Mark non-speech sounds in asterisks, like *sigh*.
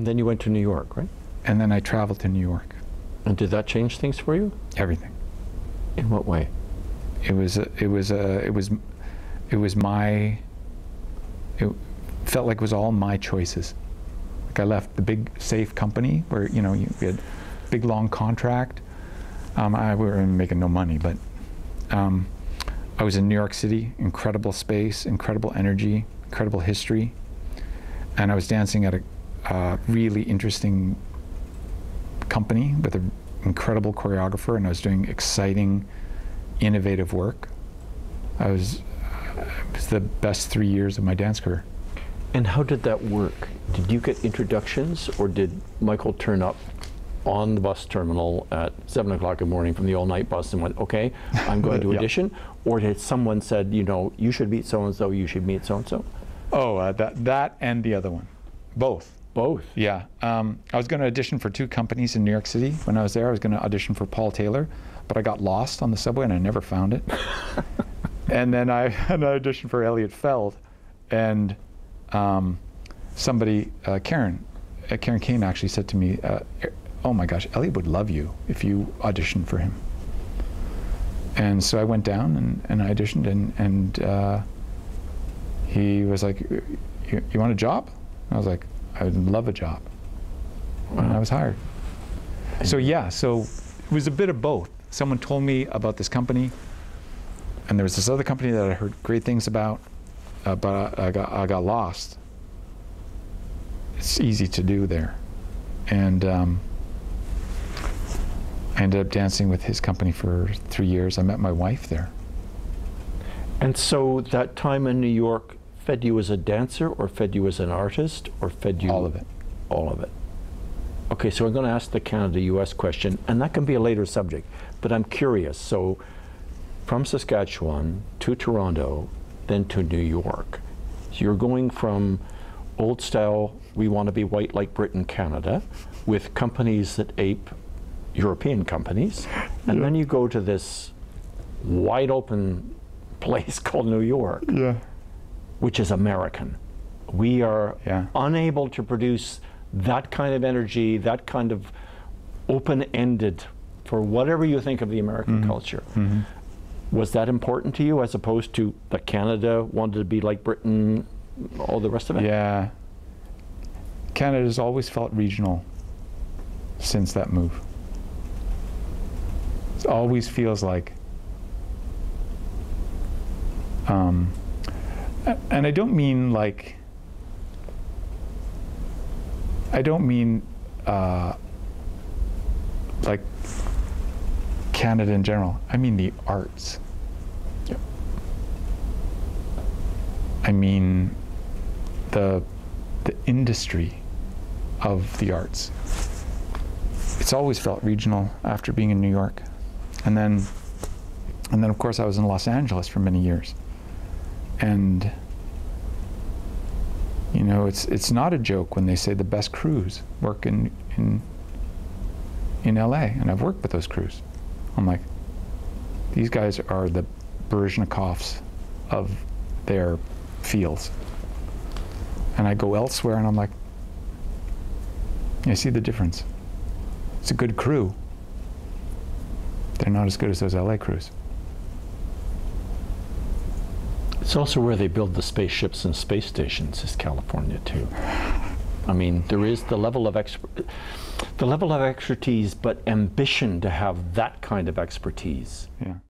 And then you went to New York, right? and then I traveled to New York. And did that change things for you? Everything. In what way? It was a, it was a, it was it was my it felt like it was all my choices. Like I left the big safe company where you know you, had big long contract. Um, I we were making no money, but um, I was in New York City, incredible space, incredible energy, incredible history, and I was dancing at a uh, really interesting company with an incredible choreographer, and I was doing exciting, innovative work. I was, it was the best three years of my dance career. And how did that work? Did you get introductions, or did Michael turn up on the bus terminal at seven o'clock in the morning from the all-night bus and went, "Okay, I'm going to *laughs* audition," or did someone said, "You know, you should meet so and so, you should meet so and so"? Oh, uh, that that and the other one, both. Both. Yeah, um, I was going to audition for two companies in New York City. When I was there, I was going to audition for Paul Taylor, but I got lost on the subway and I never found it. *laughs* and then I *laughs* had an audition for Eliot Feld, and um, somebody, uh, Karen, uh, Karen Kane actually said to me, uh, "Oh my gosh, Eliot would love you if you auditioned for him." And so I went down and, and I auditioned, and and uh, he was like, you, "You want a job?" I was like, "I would love a job," and I was hired. So yeah, so it was a bit of both. Someone told me about this company, and there was this other company that I heard great things about, uh, but I, I got I got lost. It's easy to do there, and um, I ended up dancing with his company for three years. I met my wife there. And so that time in New York fed you as a dancer, or fed you as an artist, or fed you All of it. All of it. Okay, so I'm going to ask the Canada-U.S. question, and that can be a later subject. But I'm curious. So, from Saskatchewan to Toronto, then to New York. So you're going from old style, we want to be white like Britain, Canada, with companies that ape European companies, and then you go to this wide open *laughs* place called New York Yeah. Which is American. We are Yeah. unable to produce that kind of energy, that kind of open ended, for whatever you think of the American culture. Was that important to you as opposed to that Canada wanted to be like Britain, all the rest of it? Yeah. Canada's always felt regional since that move. It always feels like. Um, and I don't mean like. I don't mean uh, like Canada in general. I mean the arts. I mean the the industry of the arts. It's always felt regional after being in New York, and then and then of course I was in Los Angeles for many years, and you know it's it's not a joke when they say the best crews work in in in LA, and I've worked with those crews. I'm like, these guys are the Baryshnikovs of their fields. And I go elsewhere and I'm like, I see the difference. It's a good crew. They're not as good as those LA crews. It's also where they build the spaceships and space stations, is California too. I mean, there is the level of the level of expertise, but ambition to have that kind of expertise. Yeah.